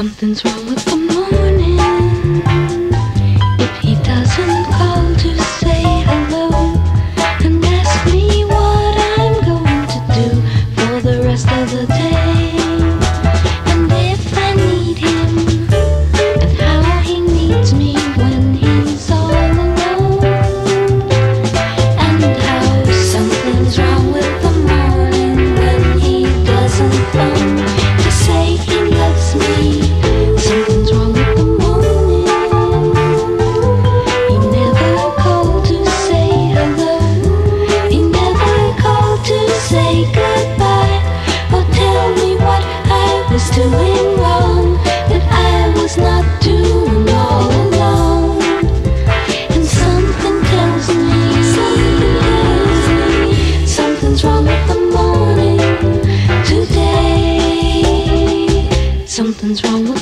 Something's wrong with the morning. doing wrong, I was not doing all alone. And something tells me, something's wrong with the morning today. Something's wrong with